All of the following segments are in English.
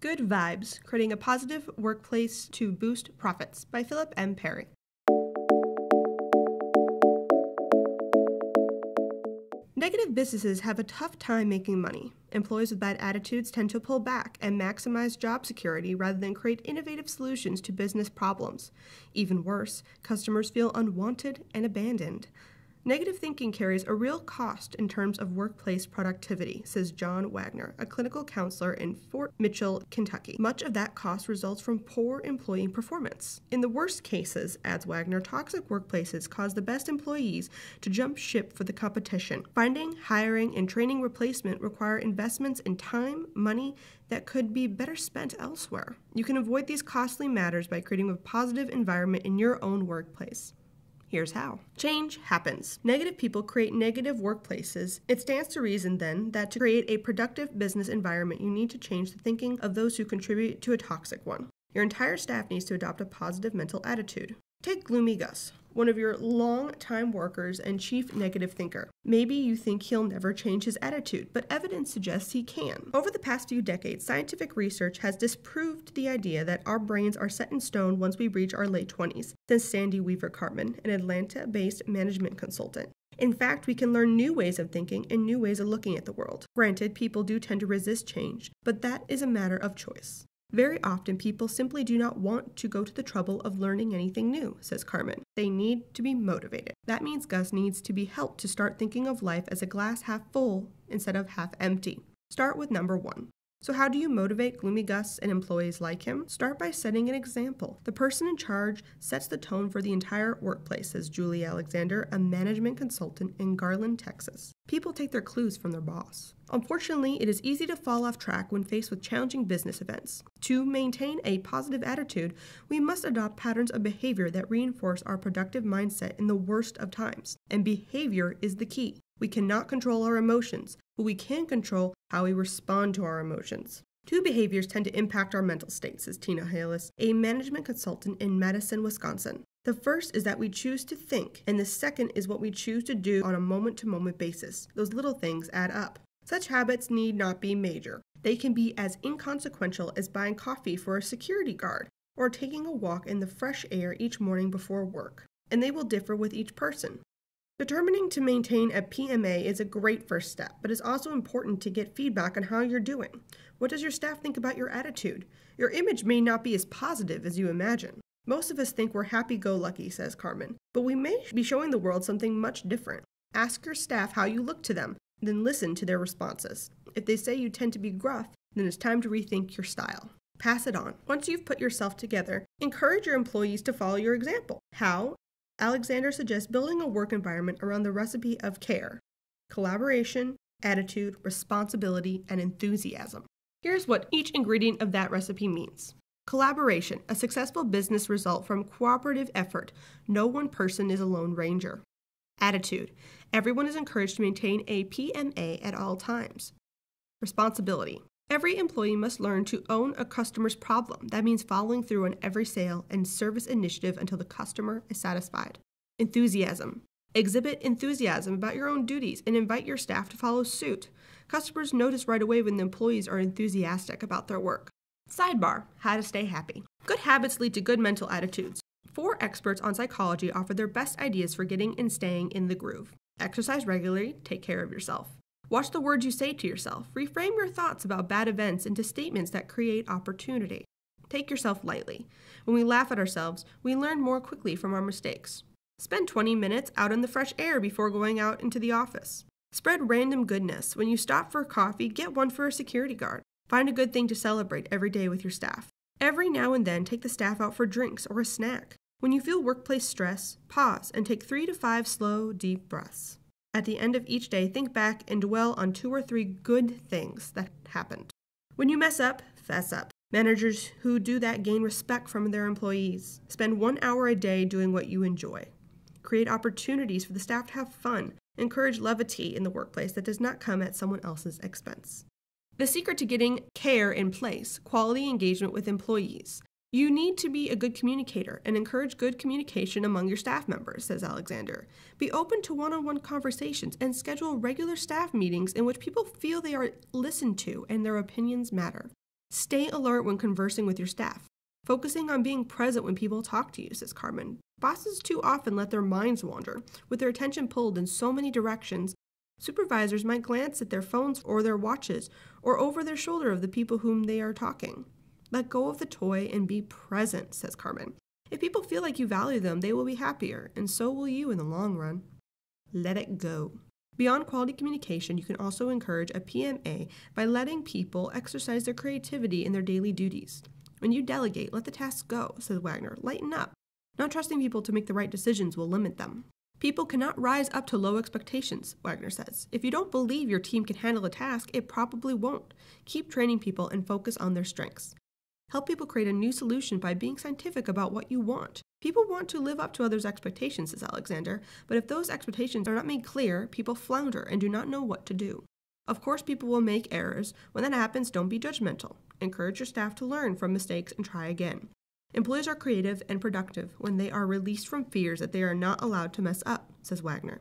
Good Vibes Creating a Positive Workplace to Boost Profits by Philip M. Perry. Negative businesses have a tough time making money. Employees with bad attitudes tend to pull back and maximize job security rather than create innovative solutions to business problems. Even worse, customers feel unwanted and abandoned. Negative thinking carries a real cost in terms of workplace productivity, says John Wagner, a clinical counselor in Fort Mitchell, Kentucky. Much of that cost results from poor employee performance. In the worst cases, adds Wagner, toxic workplaces cause the best employees to jump ship for the competition. Finding, hiring, and training replacement require investments in time, money, that could be better spent elsewhere. You can avoid these costly matters by creating a positive environment in your own workplace. Here's how. Change happens. Negative people create negative workplaces. It stands to reason, then, that to create a productive business environment, you need to change the thinking of those who contribute to a toxic one. Your entire staff needs to adopt a positive mental attitude. Take Gloomy Gus one of your long-time workers and chief negative thinker. Maybe you think he'll never change his attitude, but evidence suggests he can. Over the past few decades, scientific research has disproved the idea that our brains are set in stone once we reach our late 20s, says Sandy Weaver Carman, an Atlanta based management consultant. In fact, we can learn new ways of thinking and new ways of looking at the world. Granted, people do tend to resist change, but that is a matter of choice. Very often, people simply do not want to go to the trouble of learning anything new, says Carman. They need to be motivated. That means Gus needs to be helped to start thinking of life as a glass half full instead of half empty. Start with number one so, how do you motivate Gloomy Gus and employees like him? Start by setting an example. The person in charge sets the tone for the entire workplace, says Julie Alexander, a management consultant in Garland, Texas. People take their clues from their boss. Unfortunately, it is easy to fall off track when faced with challenging business events. To maintain a positive attitude, we must adopt patterns of behavior that reinforce our productive mindset in the worst of times. And behavior is the key. We cannot control our emotions, but we can control how we respond to our emotions. Two behaviors tend to impact our mental state, says Tina Hallis, a management consultant in Madison, Wisconsin. The first is that we choose to think, and the second is what we choose to do on a moment to moment basis. Those little things add up. Such habits need not be major. They can be as inconsequential as buying coffee for a security guard or taking a walk in the fresh air each morning before work, and they will differ with each person. Determining to maintain a PMA is a great first step, but it's also important to get feedback on how you're doing. What does your staff think about your attitude? Your image may not be as positive as you imagine. Most of us think we're happy go lucky, says Carman, but we may be showing the world something much different. Ask your staff how you look to them, then listen to their responses. If they say you tend to be gruff, then it's time to rethink your style. Pass it on. Once you've put yourself together, encourage your employees to follow your example. How Alexander suggests building a work environment around the recipe of care collaboration, attitude, responsibility, and enthusiasm. Here's what each ingredient of that recipe means. Collaboration, a successful business result from cooperative effort. No one person is a lone ranger. Attitude, everyone is encouraged to maintain a PMA at all times. Responsibility, Every employee must learn to own a customer's problem. That means following through on every sale and service initiative until the customer is satisfied. Enthusiasm. Exhibit enthusiasm about your own duties and invite your staff to follow suit. Customers notice right away when the employees are enthusiastic about their work. Sidebar How to stay happy. Good habits lead to good mental attitudes. Four experts on psychology offer their best ideas for getting and staying in the groove. Exercise regularly, take care of yourself. Watch the words you say to yourself. Reframe your thoughts about bad events into statements that create opportunity. Take yourself lightly. When we laugh at ourselves, we learn more quickly from our mistakes. Spend 20 minutes out in the fresh air before going out into the office. Spread random goodness. When you stop for a coffee, get one for a security guard. Find a good thing to celebrate every day with your staff. Every now and then, take the staff out for drinks or a snack. When you feel workplace stress, pause and take three to five slow, deep breaths. At the end of each day, think back and dwell on two or three good things that happened. When you mess up, fess up. Managers who do that gain respect from their employees. Spend one hour a day doing what you enjoy. Create opportunities for the staff to have fun. Encourage levity in the workplace that does not come at someone else's expense. The secret to getting care in place, quality engagement with employees. You need to be a good communicator and encourage good communication among your staff members, says Alexander. Be open to one on one conversations and schedule regular staff meetings in which people feel they are listened to and their opinions matter. Stay alert when conversing with your staff. Focusing on being present when people talk to you, says Carman. Bosses too often let their minds wander, with their attention pulled in so many directions. Supervisors might glance at their phones or their watches or over their shoulder of the people whom they are talking. Let go of the toy and be present, says Carman. If people feel like you value them, they will be happier, and so will you in the long run. Let it go. Beyond quality communication, you can also encourage a PMA by letting people exercise their creativity in their daily duties. When you delegate, let the tasks go, says Wagner. Lighten up. Not trusting people to make the right decisions will limit them. People cannot rise up to low expectations, Wagner says. If you don't believe your team can handle a task, it probably won't. Keep training people and focus on their strengths. Help people create a new solution by being scientific about what you want. People want to live up to others' expectations, says Alexander, but if those expectations are not made clear, people flounder and do not know what to do. Of course, people will make errors. When that happens, don't be judgmental. Encourage your staff to learn from mistakes and try again. Employees are creative and productive when they are released from fears that they are not allowed to mess up, says Wagner.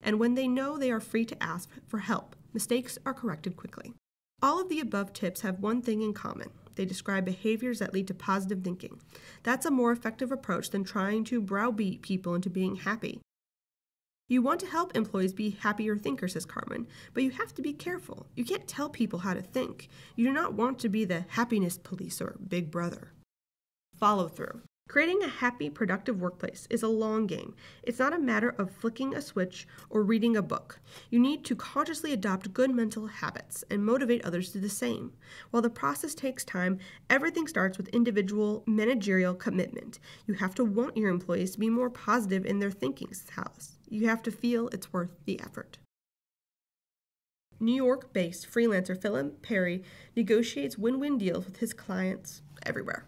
And when they know they are free to ask for help, mistakes are corrected quickly. All of the above tips have one thing in common they describe behaviors that lead to positive thinking. That's a more effective approach than trying to browbeat people into being happy. You want to help employees be happier thinkers, says Carman, but you have to be careful. You can't tell people how to think. You do not want to be the happiness police or big brother. Follow through. Creating a happy, productive workplace is a long game. It's not a matter of flicking a switch or reading a book. You need to consciously adopt good mental habits and motivate others to the same. While the process takes time, everything starts with individual managerial commitment. You have to want your employees to be more positive in their thinking, Alice. You have to feel it's worth the effort. New York based freelancer Philip Perry negotiates win win deals with his clients everywhere.